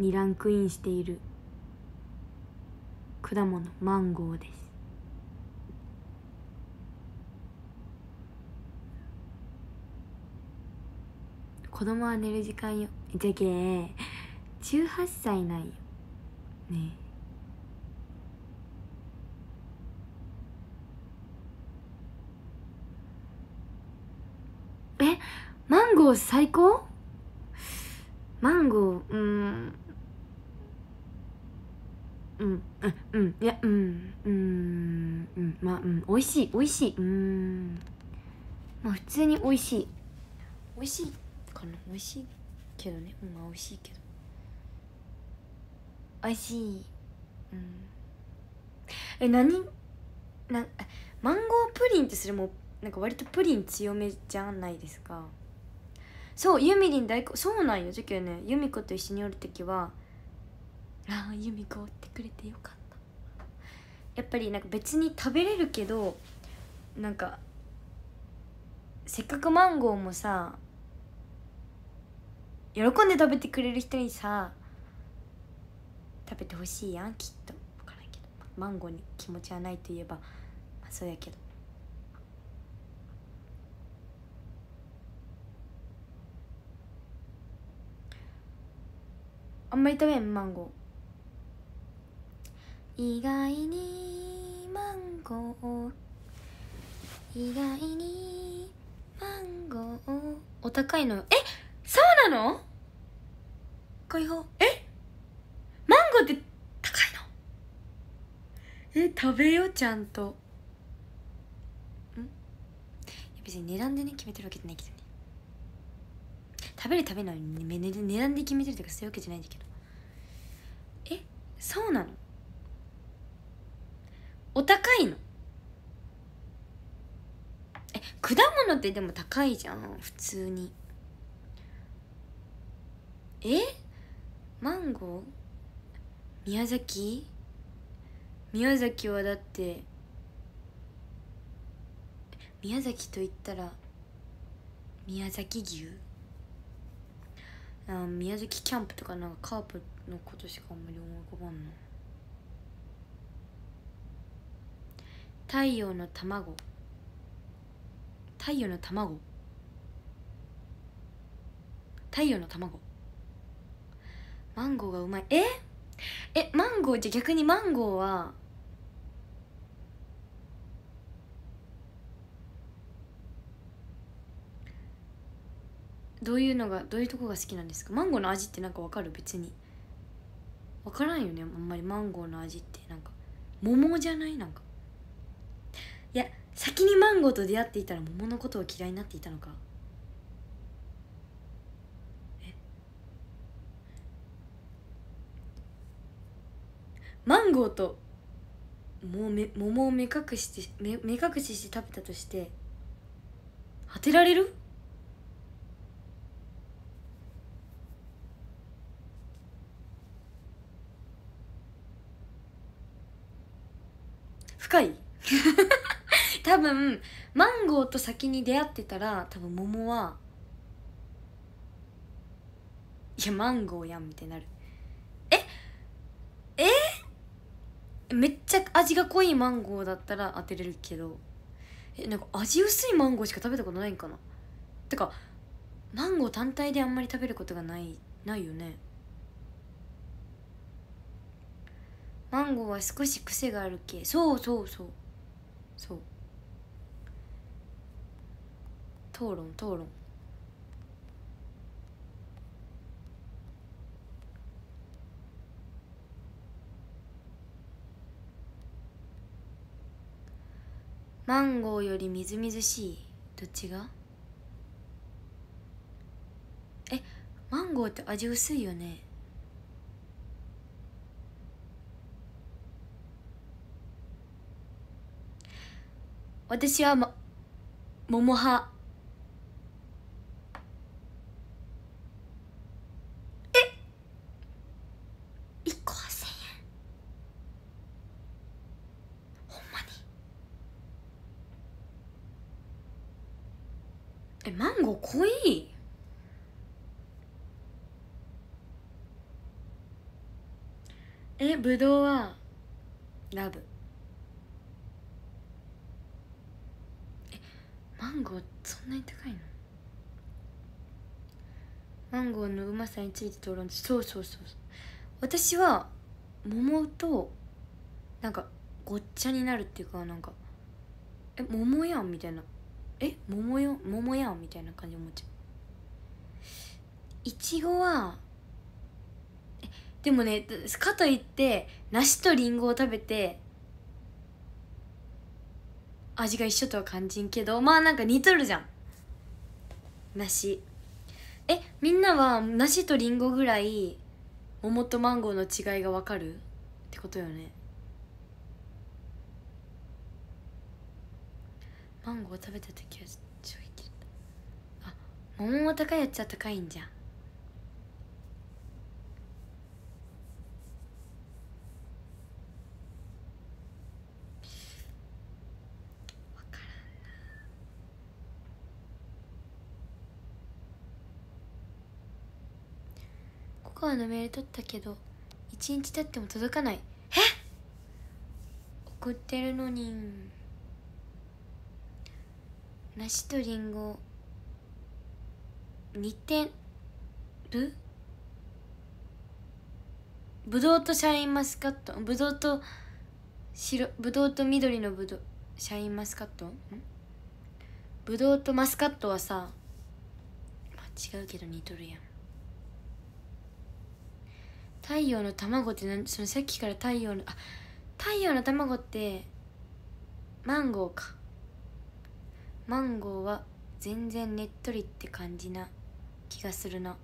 にランクインしている。果物マンゴーです。子供は寝る時間よ。じゃけ18歳なんよ。ね。ええマンゴー最高？マンゴーうん。うんうんうんいやうんうんうんまあうん美味しい美味しい。うん。まあ普通に美味しい。美味しいかな。美味しいけどね。うんまあ美味しいけど。美味しい。うん。え何？なマンゴープリンってそれもなんか割とプリン強めじゃないですか。そうゆみりん大好そうなんよ。じゃけね由美子と一緒におる時はああ由美子ってくれてよかった。やっぱりなんか別に食べれるけどなんかせっかくマンゴーもさ喜んで食べてくれる人にさ食べてほしいやんきっと。分からんけど。マンゴーに気持ちはないといえばまあそうやけど。あんまり食べんマンゴー。意外にマンゴー。意外にマンゴー。お高いのよ。えそうなの？開放え？マンゴーって高いの？え食べようちゃんと。ん？別に値段でね決めてるわけじゃないけどね。食べる食べないにね値値段で決めてるとかそういうわけじゃないんだけど。えそうなの？お高いの。え果物ってでも高いじゃん。普通に。え？マンゴー？宮崎？宮崎はだって。宮崎と言ったら宮崎牛？あ宮崎キャンプとかなんかカープのことしかあんまり思い浮かばんな太陽の卵。太陽の卵。太陽の卵。マンゴーがうまい。え？えマンゴーじゃ逆にマンゴーはどういうのがどういうとこが好きなんですか？マンゴーの味ってなんかわかる？別に。わからんよね。あんまりマンゴーの味って。なんか桃じゃない？なんか。先にマンゴーと出会っていたら桃のことを嫌いになっていたのか。え？マンゴーと桃を目隠して目目隠しして食べたとして当てられる？深い？多分マンゴーと先に出会ってたら多分桃はいやマンゴーやんみたいになる。え？え？めっちゃ味が濃いマンゴーだったら当てれるけどえなんか味薄いマンゴーしか食べたことないんかな？てかマンゴー単体であんまり食べることがないないよね。マンゴーは少し癖があるけそうそうそう。そう。討論討論。マンゴーよりみずみずしい？どっちが？えマンゴーって味薄いよね。私は、ま、桃派え一個は千円ほんまにえマンゴー濃いえぶどうはラブ。えマンゴーそんなに高いの？マンゴーのうまさについて討論そうそうそうそう。私は桃となんかごっちゃになるっていうかなんかえ桃やんみたいな。え桃よ桃やんみたいな感じ思っちゃう。いちごはでもねかといって梨とりんごを食べて味が一緒とは感じんけどまあなんか似とるじゃん。梨。えみんなは梨とりんごぐらい桃とマンゴーの違いが分かる？ってことよね。マンゴー食べた時はちょいけあ桃も高いやつは高いんじゃん。ココアのメール取ったけど一日経っても届かない。え？送ってるのに梨とりんご似てる？ぶどうとシャインマスカット？ぶどうと白ぶどうと緑のぶどうシャインマスカット？ん？ぶどうとマスカットはさ、まあ、違うけど似とるやん太陽の卵ってなんそのさっきから太陽のあ太陽の卵ってマンゴーか。マンゴーは全然ねっとりって感じな気がするな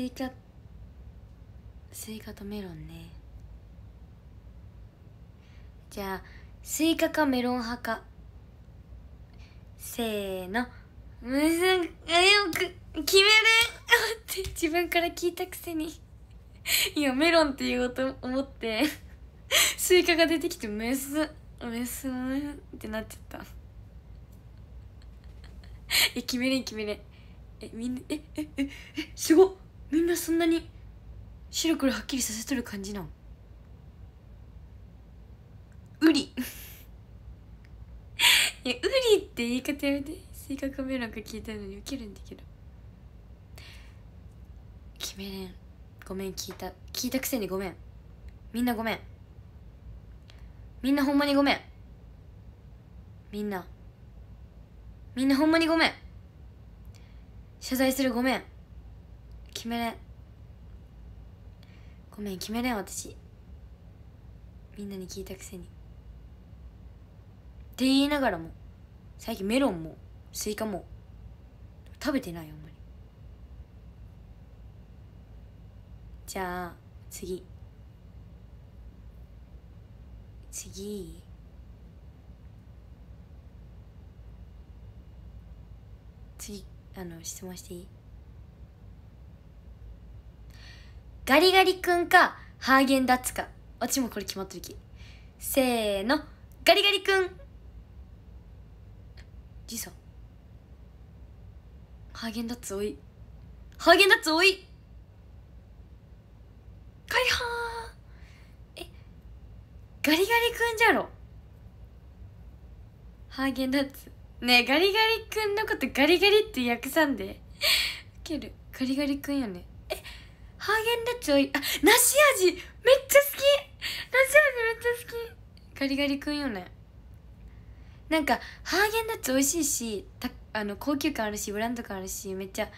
スイカスイカとメロンね。じゃあスイカかメロン派か。せーの。むずんあよく決めれ待って自分から聞いたくせに。いやメロンって言おうと思って。スイカが出てきてメスメスってなっちゃった。え決めれん決めれんえみんなええええすごっ。みんなそんなに白黒はっきりさせとる感じなんウリいやウリって言い方やめて。性格メロンか聞いたのにウケるんだけど。決めれん。ごめん聞いた。聞いたくせにごめん。みんなごめん。みんなほんまにごめん。みんな。みんなほんまにごめん。謝罪するごめん。決めれん。ごめん決めれん私。みんなに聞いたくせに。って言いながらも。最近メロンもスイカも食べてないあんまり。じゃあ次。次。次あの質問していい？ガリガリ君かハーゲンダッツか。私もこれ決まってるきせーの。ガリガリ君。じさハーゲンダッツおい。ハーゲンダッツおい。ガリハー。えガリガリ君じゃろ。ハーゲンダッツ。ねえガリガリ君のことガリガリって訳さんで。ウケる。ガリガリ君よね。ハーゲンダッツおいあ梨味。めっちゃ好き。梨味めっちゃ好き。ガリガリ君よね。なんかハーゲンダッツ美味しいしたあの高級感あるしブランド感あるしめっちゃ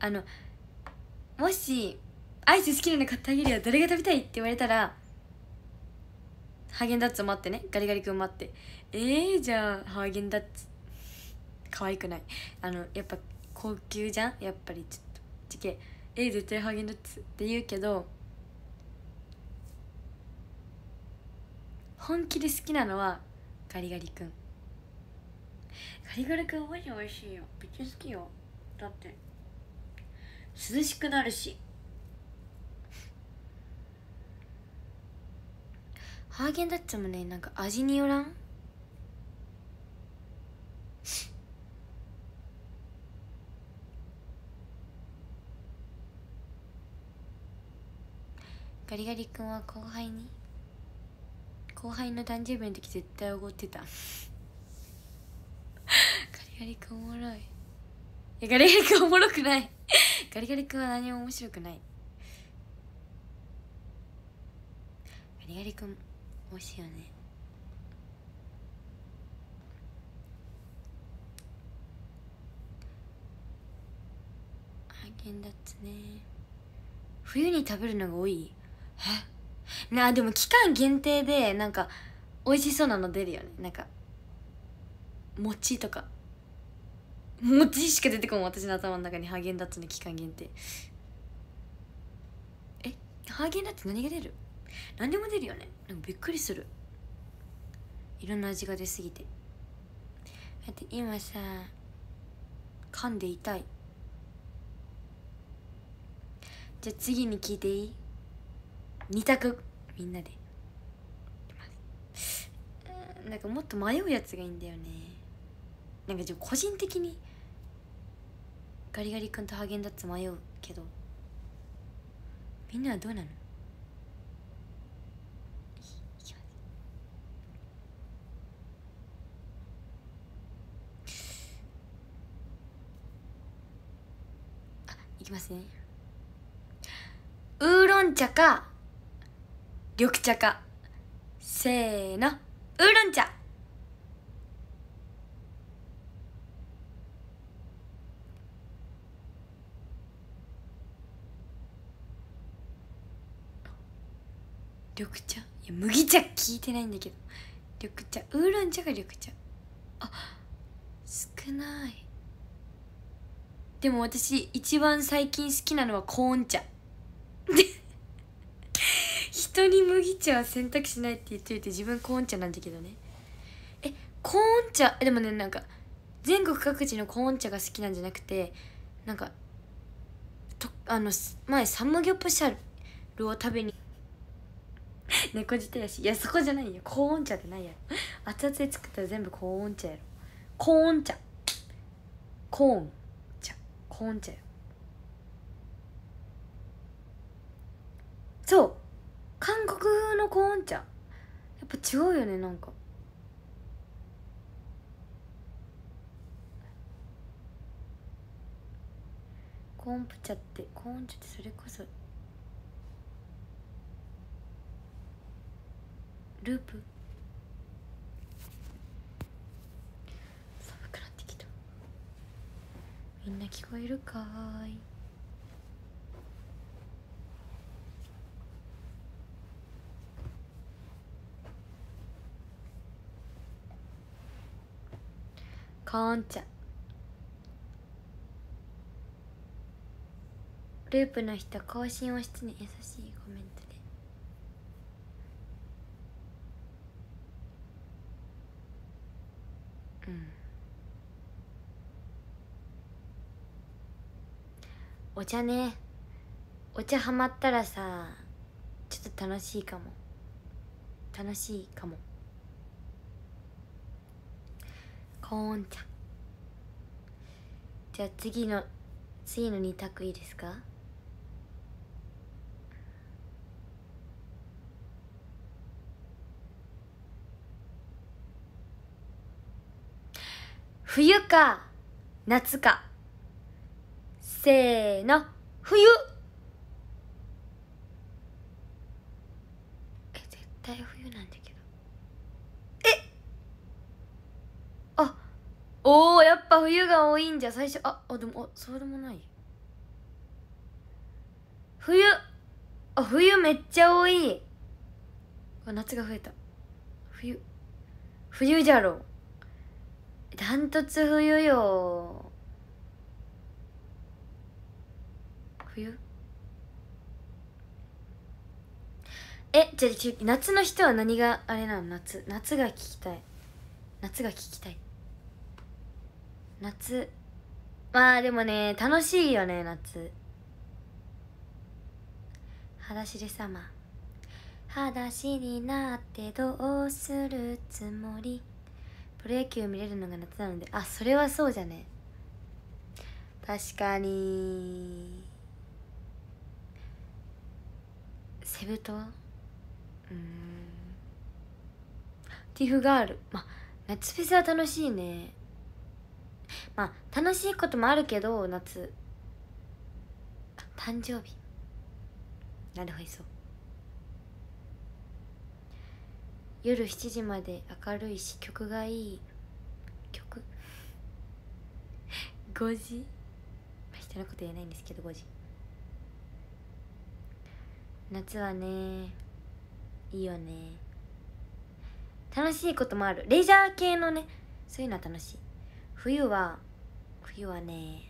あのもしアイス好きなの買ってあげるよどれが食べたいって言われたらハーゲンダッツ待ってね。ガリガリ君待って。えー、じゃあハーゲンダッツ。可愛くない？あのやっぱ高級じゃん？やっぱりちょっと。ちけえ。ー、絶対ハーゲンダッツって言うけど本気で好きなのはガリガリ君。ガリガリ君マジ美味しいよ。めっちゃ好きよ。だって涼しくなるし。ハーゲンダッツもねなんか味によらん？ガリガリ君は後輩に後輩の誕生日の時絶対おごってた。ガリガリ君おもろい。いやガリガリ君おもろくない。ガリガリ君は何も面白くない。ガリガリ君美味しいよね。ハーゲンダッツね。冬に食べるのが多い？え？なあでも期間限定でなんか美味しそうなの出るよね。なんか餅とか。餅しか出てこん私の頭の中に。ハーゲンダッツの期間限定。え？ハーゲンダッツ何が出る？何でも出るよね。なんかびっくりする。いろんな味が出すぎて。だって今さ噛んで痛い。じゃあ次に聞いていい？二択。みんなで。なんかもっと迷うやつがいいんだよね。なんかじゃ個人的にガリガリ君とハーゲンダッツ迷うけどみんなはどうなの？あいきますね。ウーロン茶か緑茶か。せーの。ウーロン茶。緑茶？いや麦茶聞いてないんだけど。緑茶。ウーロン茶が緑茶？あ少ない。でも私一番最近好きなのはコーン茶。で人に麦茶は選択しないって言っといて自分コーン茶なんだけどね。えコーン茶でもねなんか全国各地のコーン茶が好きなんじゃなくてなんかとあの前サムギョプサルを食べに 猫舌やしいやそこじゃないよ。コーン茶ってないやろ。熱々で作ったら全部コーン茶やろ。コーン茶。コーン茶。コーン茶やろそう韓国風のコーン茶やっぱ違うよねなんか。コンプ茶ってコーン茶ってそれこそ。ループ。寒くなってきた。みんな聞こえるかーい。ーン茶ループの人更新を室に優しいコメントで。うん。お茶ね。お茶ハマったらさちょっと楽しいかも。楽しいかも。コーン茶。じゃあ次の次の2択いいですか？冬か夏か。せーの冬。え絶対冬なんだけどえあおーやっぱ冬が多いんじゃ最初。ああでもあそうでもない。冬。あ冬めっちゃ多い。夏が増えた。冬。冬じゃろ。ダントツ冬よ。冬。えじゃあ夏の人は何があれなの？夏。夏が聞きたい。夏が聞きたい。夏。まあでもね楽しいよね夏。裸足でサマー裸足になってどうするつもり？プロ野球見れるのが夏なので。あそれはそうじゃね。確かに。セブ島？うん。ティフガールまあ夏フェスは楽しいね。まあ楽しいこともあるけど夏。誕生日。なるほどそう。夜7時まで明るいし曲がいい。曲？5時？まあ人のこと言えないんですけど5時。夏はねいいよね。楽しいこともある。レジャー系のねそういうのは楽しい。冬は冬はね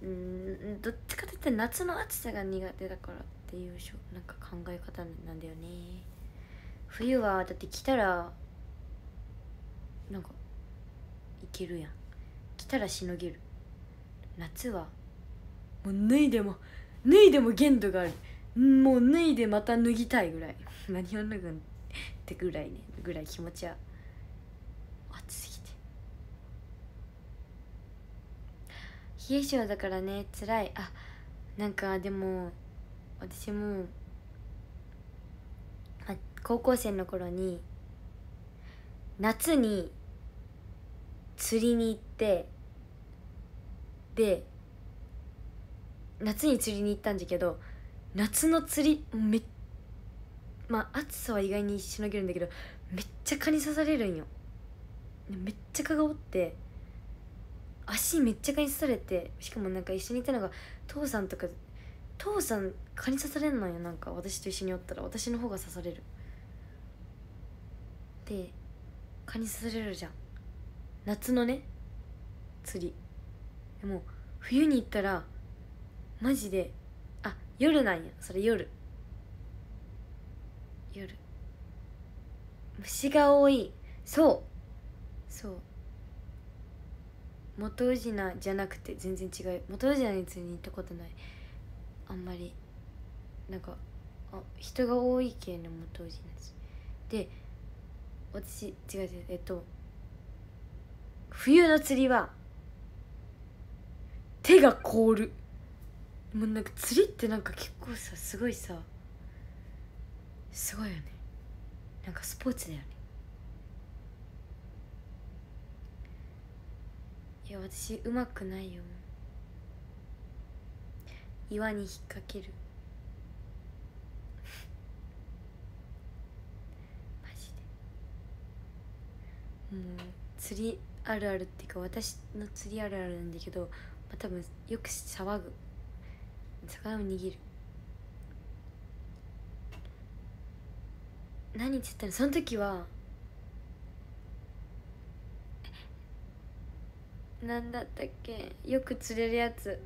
うんうんどっちかといったら夏の暑さが苦手だからっていうしょなんか考え方なんだよね。冬はだって来たらなんかいけるやん。来たらしのげる。夏はもう脱いでも脱いでも限度がある。もう脱いでまた脱ぎたいぐらい。何を脱ぐんってぐらいねぐらい気持ちは暑すぎて冷え性だからね。辛い。あなんかでも私も高校生の頃に夏に釣りに行ってで夏に釣りに行ったんだけど夏の釣りめまあ暑さは意外にしのげるんだけどめっちゃ蚊に刺されるんよ。めっちゃ蚊がおって足めっちゃ蚊に刺されてしかもなんか一緒にいたのが父さんとか父さん蚊に刺されんのよなんか私と一緒におったら私の方が刺される。で蚊に刺されるじゃん。夏のね釣り。でも冬に行ったらマジであ夜なんや。それ夜。夜。虫が多い。そう。そう。元宇品じゃなくて全然違う。元宇品に釣りに行ったことない。あんまり。なんかあ人が多い系の元宇品です。で私違う違う。えっと冬の釣りは手が凍る。もうなんか釣りってなんか結構さすごいさすごいよね。なんかスポーツだよね。いや私うまくないよ。岩に引っ掛ける。マジで。もう釣りあるあるっていうか私の釣りあるあるなんだけど、まあ、多分よく騒ぐ。魚を握る。何って言ったらその時は何だったっけ？よく釣れるやつ。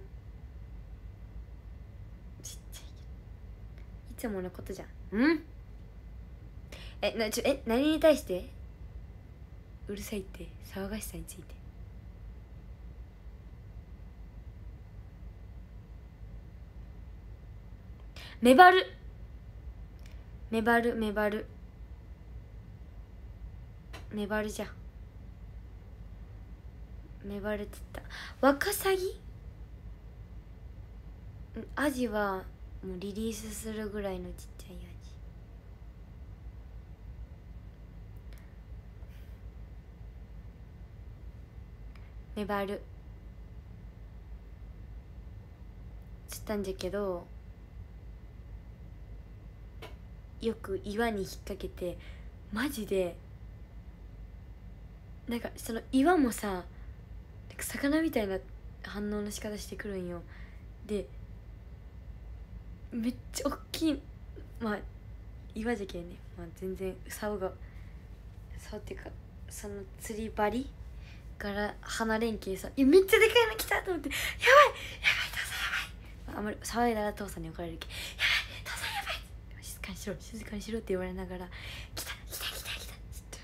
ちっちゃいいつものことじゃん。うん？えなちょえ何に対して？うるさいって。騒がしさについて。メバル。メバルメバル。メバルじゃメバルって言った。ワカサギ？アジはもうリリースするぐらいのちっちゃいアジ。メバル釣ったんじゃけどよく岩に引っ掛けてマジでなんかその岩もさ魚みたいな反応の仕方してくるんよでめっちゃ大きいまあ岩じゃけんね、まあ、全然竿が竿っていうかその釣り針から離れんけさ「いやめっちゃでかいの来た!」と思って「やばいやばい父さんやばい!」あんまり騒いだら父さんに怒られるけ「やばい父さんやばい!」静かにしろ静かにしろって言われながら「来た来た来た来た」っつって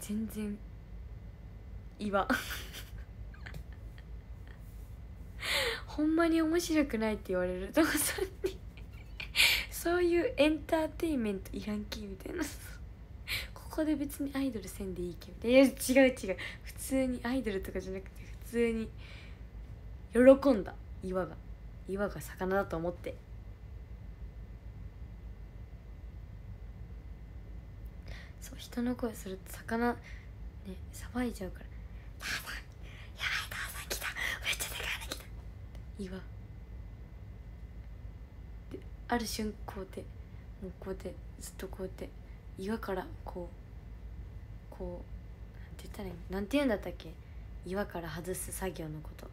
全然岩。ほんまに面白くないって言われるとこさんに。そういうエンターテインメントいらんけみたいな。ここで別にアイドルせんでいいけみたいや違う違う。普通にアイドルとかじゃなくて普通に喜んだ。岩が。岩が魚だと思って。そう人の声すると魚ねさばいちゃうから「母さんやばい母さん来ためっちゃでかいの来た」岩。である瞬間でもうこうやってずっとこうやって岩からこうこうなんて言ったらいいなんて言うんだったっけ？岩から外す作業のこと。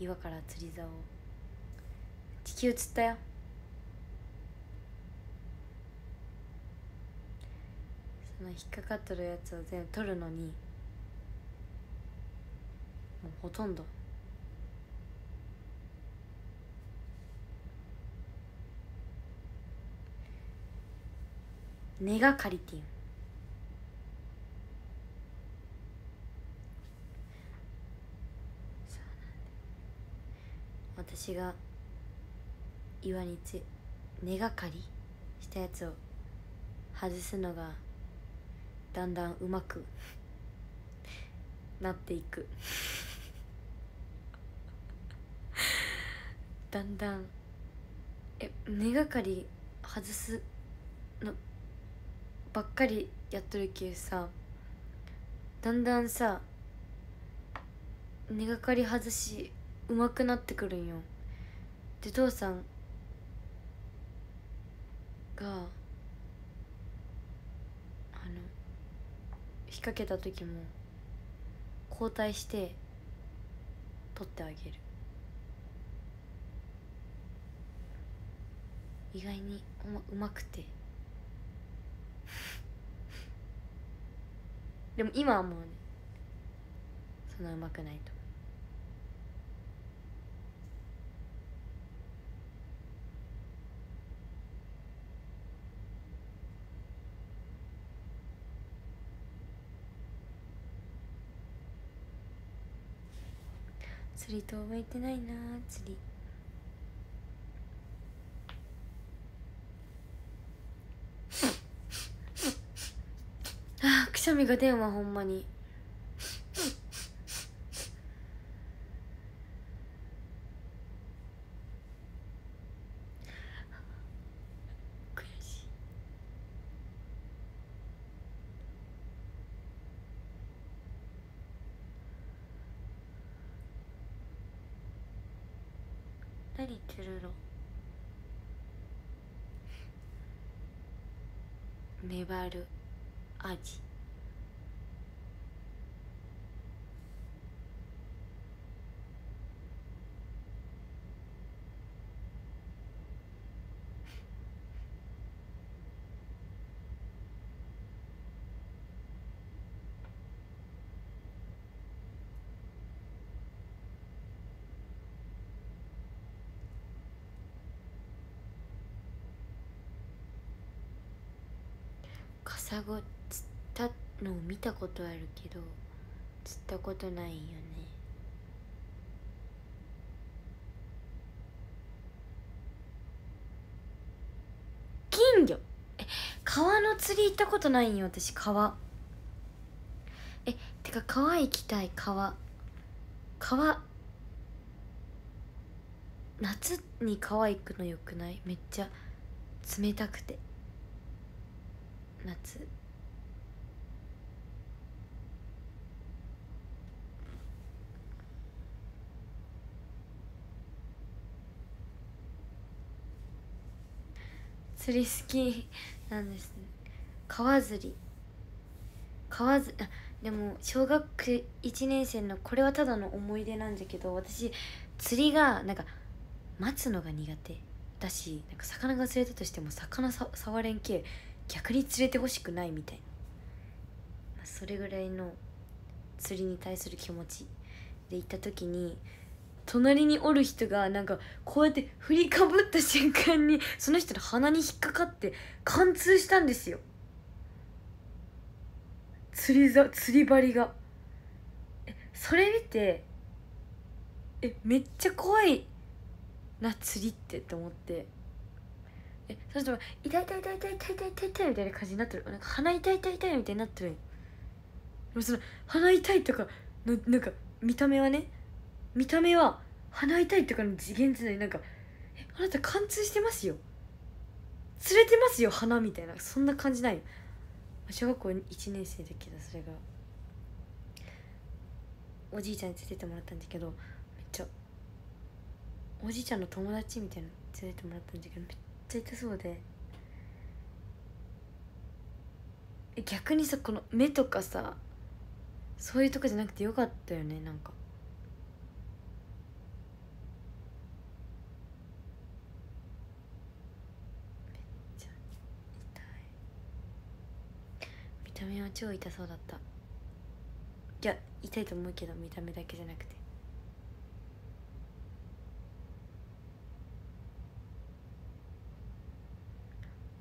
岩から釣り竿を。地球釣ったよ。その引っかかっとるやつを全部取るのにもうほとんど。根がかりっていう。そうなんだ私が岩につ根がかりしたやつを外すのがだんだんうまくなっていく。だんだんえ根がかり外すのばっかりやっとるけさだんだんさ根がかり外しうまくなってくるんよ。で父さんがあの引っ掛けた時も交代して取ってあげる。意外にうまくて。でも今はもうねそんなうまくないと。釣りと覚えてないな釣りあーくしゃみが出んわほんまに。悔しい。何言ってるの粘る味カサゴ釣ったのを見たことあるけど釣ったことないよね。金魚。え川の釣り行ったことないんよ私川。えてか川行きたい川。川。夏に川行くのよくない？めっちゃ冷たくて。夏。釣り好きなんですね。川釣り。川釣あでも小学1年生のこれはただの思い出なんだけど私釣りがなんか待つのが苦手だしなんか魚が釣れたとしても魚さ触れんけ逆に釣れてほしくないみたいな、まあそれぐらいの釣りに対する気持ちで行った時に隣におる人がなんかこうやって振りかぶった瞬間にその人の鼻に引っかかって貫通したんですよ。釣りざ釣り針が。えそれ見てえめっちゃ怖いな釣りってって思って。えそしたら「痛い痛い痛い痛い痛い痛い痛い痛い」みたいな感じになってる。なんか鼻痛い痛い痛いみたいになってる。でもその鼻痛いとかのなんか見た目はね見た目は鼻痛いとかの次元じゃないなんか「えあなた貫通してますよ。釣れてますよ鼻」みたいな。そんな感じない小学校1年生だけどそれが。おじいちゃんに連れてってもらったんだけどめっちゃおじいちゃんの友達みたいなの連れてってもらったんだけどめっちゃ痛そうで。逆にさこの目とかさそういうとこじゃなくてよかったよねなんかめっちゃ痛い見た目は超痛そうだった。いや痛いと思うけど見た目だけじゃなくて。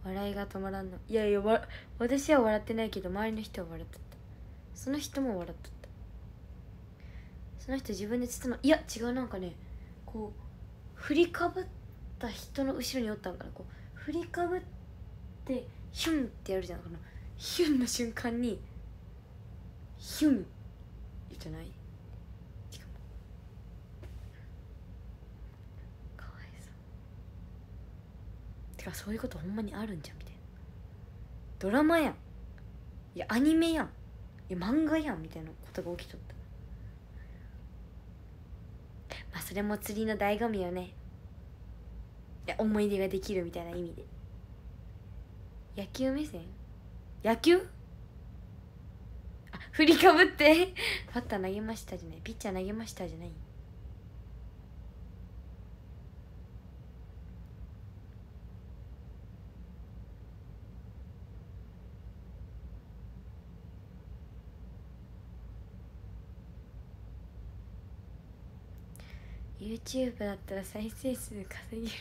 笑いが止まらんの。いやいやわ私は笑ってないけど周りの人は笑っとった。その人も笑っとった。その人自分でつったのいや違うなんかねこう振りかぶった人の後ろにおったんかな。こう振りかぶってヒュンってやるじゃん。このヒュンの瞬間にヒュンじゃない。かわいそう。てかそういうことほんまにあるんじゃんみたいな。ドラマやん。いやアニメやん。いや漫画やん。みたいなことが起きとった。まあそれも釣りの醍醐味よね。いや思い出ができるみたいな意味で。野球目線野球？あ振りかぶって。バッター投げましたじゃない。ピッチャー投げましたじゃない。ユーチューブだったら再生数稼げる。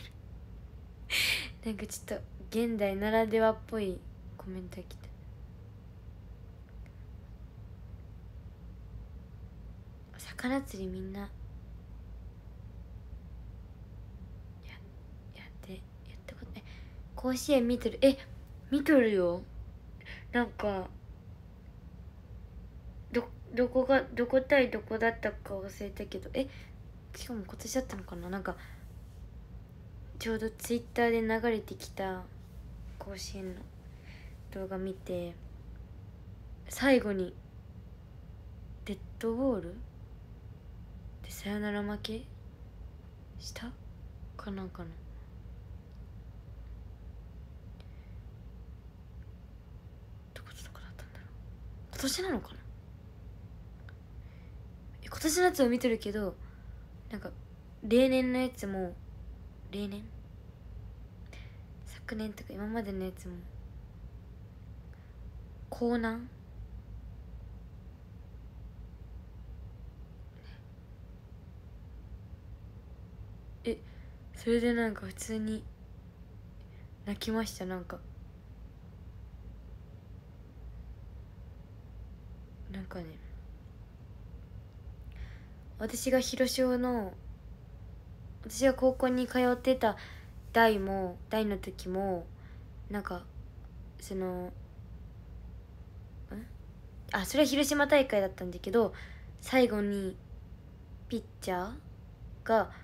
なんかちょっと現代ならではっぽいコメントが来た。魚釣りみんなや、やってやったことえ甲子園見てる？え見とるよ。なんかどどこがどこ対どこだったか忘れたけど。えしかも今年だったのかな？なんかちょうどツイッターで流れてきた甲子園の動画見て最後にデッドボール？でサヨナラ負け？した？かなんかなどこどこだったんだろう。今年なのかな？今年のやつを見てるけどなんか例年のやつも例年？昨年とか今までのやつも江南えそれでなんか普通に泣きました。なんかなんかね私が広小の私が高校に通ってた代も代の時もなんかそのん？あそれは広島大会だったんだけど最後にピッチャーが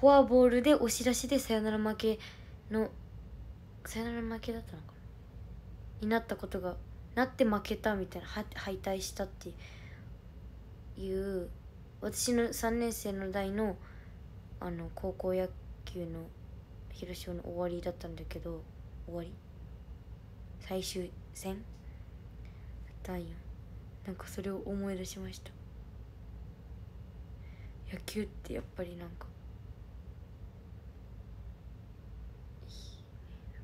フォアボールで押し出しでサヨナラ負けのサヨナラ負けだったのかな？になったことがなって負けたみたいな敗退したっていう私の3年生の代のあの高校野球の広島の終わりだったんだけど終わり？最終戦？だったんよ。なんかそれを思い出しました。野球ってやっぱりなんかいいね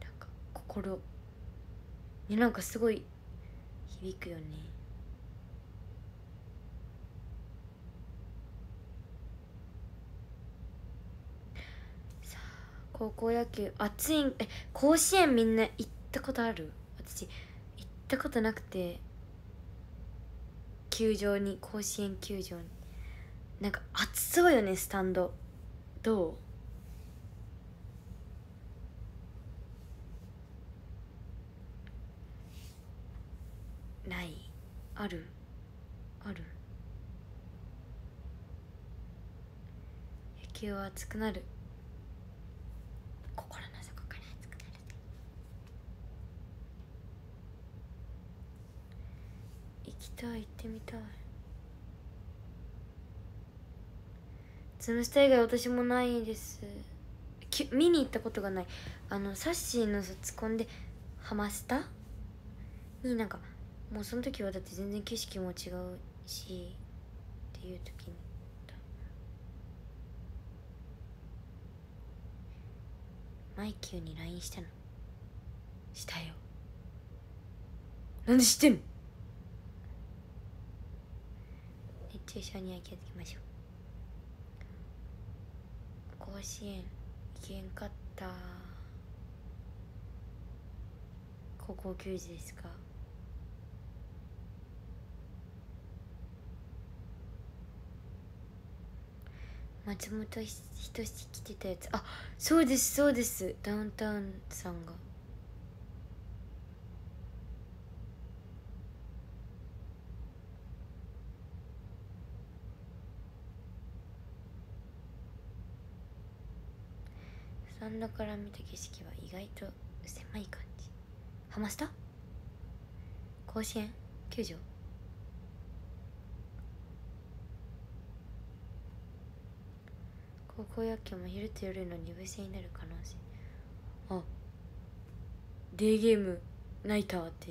なんか心になんかすごい響くよね。さあ高校野球暑いんえ甲子園みんな行ったことある？私行ったことなくて球場に甲子園球場に。なんか暑そうよねスタンド。どうないある？ある？野球は熱くなる。心の底から熱くなる。行きたい行ってみたい。ズムスタ以外私もないです。き見に行ったことがない。あのサッシーの卒コンでハマスタ？になんかもうその時はだって全然景色も違うしっていう時にマイキューに LINE したの。したよ。なんで知ってんの？熱中症には気をつけましょう。甲子園行けんかった。高校球児ですか？松本人志来てたやつ。あそうですそうです。ダウンタウンさんが。スタンドから見た景色は意外と狭い感じ。ハマスタ？甲子園？球場高校野球も昼と夜の二部制になる可能性。あデーゲームナイターって？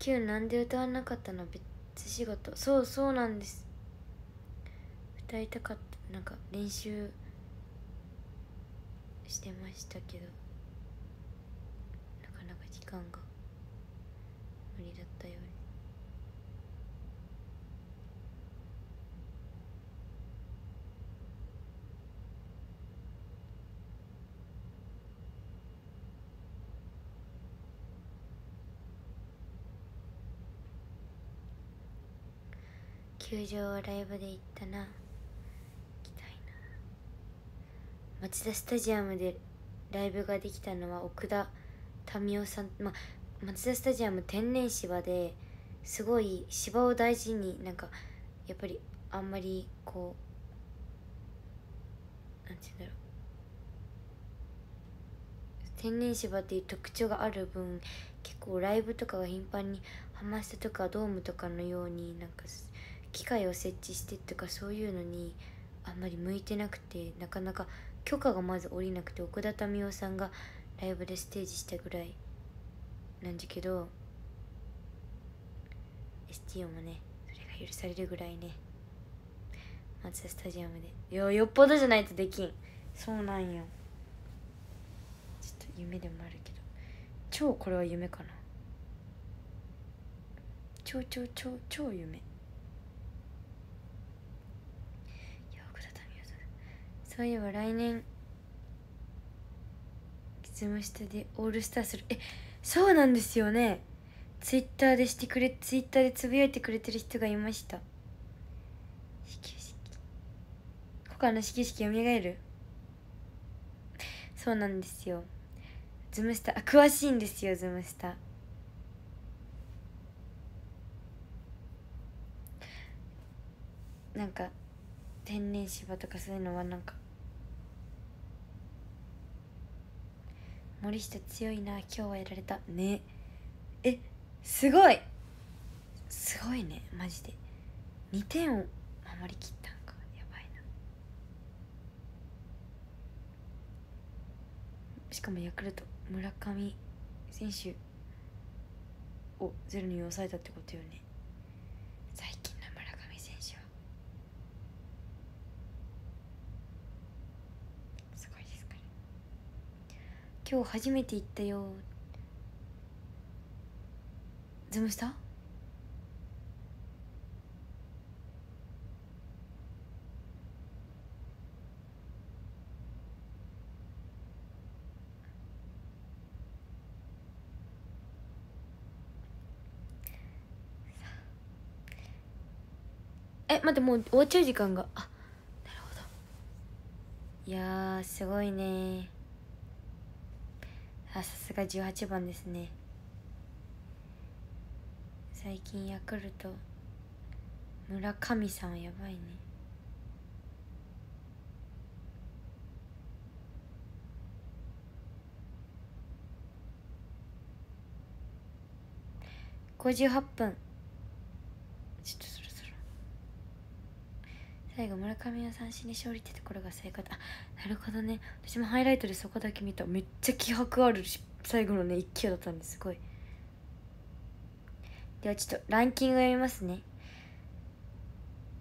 今日なんで歌わなかったの？別仕事。そうそうなんです。歌いたかった。なんか練習してましたけど。なかなか時間が無理だったようで球場はライブで行ったな。行きたいな。町田スタジアムでライブができたのは奥田民生さん。まあ町田スタジアム天然芝ですごい芝を大事になんかやっぱりあんまりこうなんて言うんだろう。天然芝っていう特徴がある分結構ライブとかが頻繁にハマスタとかドームとかのようになんか機械を設置してとかそういうのにあんまり向いてなくてなかなか許可がまず下りなくて奥田民生さんがライブでステージしたぐらいなんじゃけど STO もねそれが許されるぐらいね。松田スタジアムで。いやよっぽどじゃないとできん。そうなんよ。ちょっと夢でもあるけど。超これは夢かな。超超超超夢そういえば来年ズム下でオールスターする。えそうなんですよね。ツイッターでしてくれツイッターでつぶやいてくれてる人がいました。始球式。他の始球式よみがえる。そうなんですよ。ズムスタあ詳しいんですよズムスタなんか天然芝とかそういうのはなんか森下強いな今日はやられた。ね。えすごい。すごいねマジで。2点を守りきったんか。やばいな。しかもヤクルト村上選手をゼロに抑えたってことよね。最近の村上選手はすごいですから今日初めて行ったよ。ズムしたええ待ってもう終わっちゃう時間が。あなるほど。いやーすごいね。あさすが18番ですね。最近ヤクルト村上さんやばいね。58分ちょっとそろそろ最後村上は三振で勝利ってところが正解あなるほどね。私もハイライトでそこだけ見た。めっちゃ気迫あるし最後のね一球だったんです。ごい。ではちょっとランキング読みますね。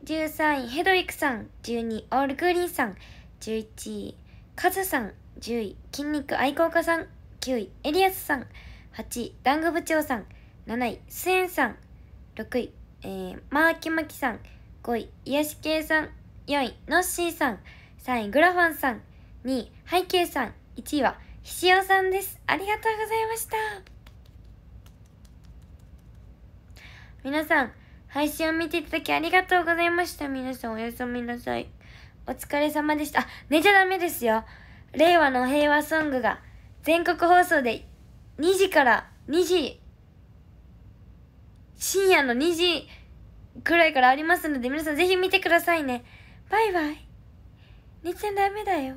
13位ヘドウィクさん。12位オールグリーンさん。11位カズさん。10位筋肉愛好家さん。9位エリアスさん。8位ダング部長さん。7位スエンさん。6位、えー、マーキマキさん。5位癒し系さん4位ノッシーさん3位グラファンさん2位ハイケイさん1位はひしおさんです。ありがとうございました。皆さん配信を見ていただきありがとうございました。皆さんおやすみなさい。お疲れ様でした。あ寝ちゃダメですよ。令和の平和ソングが全国放送で2時から2時深夜の2時くらいからありますので皆さんぜひ見てくださいね。バイバイ。寝ちゃダメだよ。